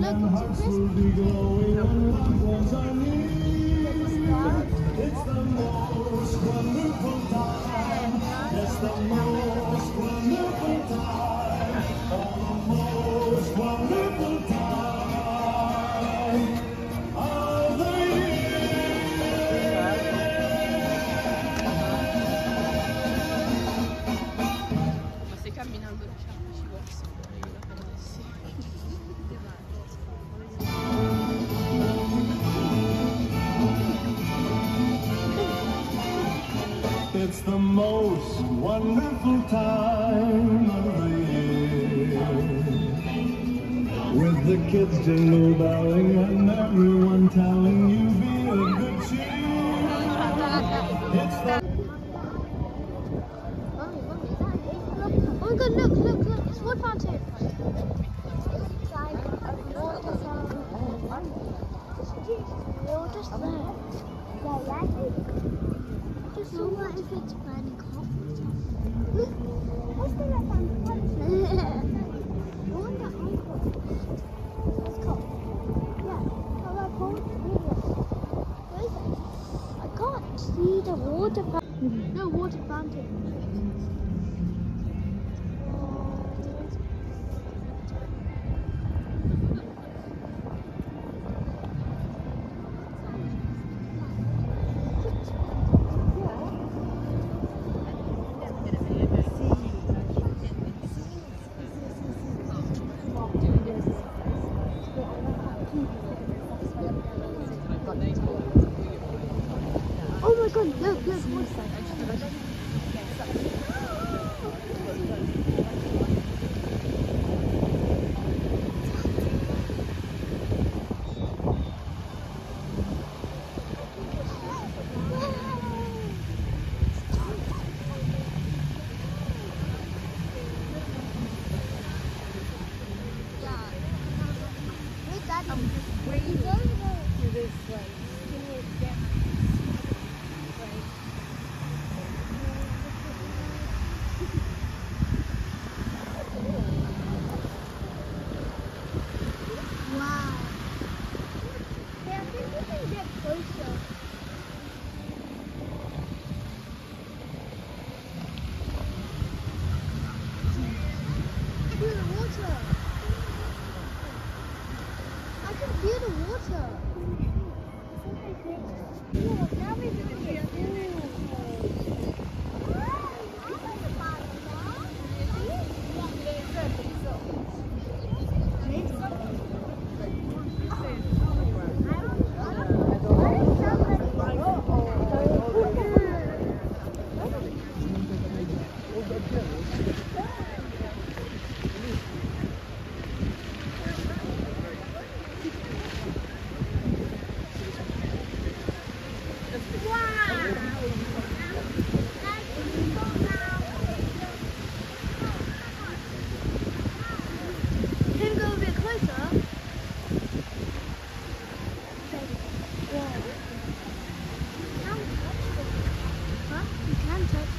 It's the most wonderful time. Yes, the most wonderful time. It's the most wonderful time of the year. With the kids jingle belling and everyone telling you be a good cheer. It's the Mommy, mommy, is that an eight look? Oh my god, look, look, look, it's water fountain. It's like a water fountain. We're just there. Yeah, yeah. Just so what if it's burning hot? Look, what's the red one? I wonder how It's cold. Yeah, how about cold? Where is it? I can't see the water fountain. No water fountain. Oh my god, water. I can feel the water. Now we're doing it. contact?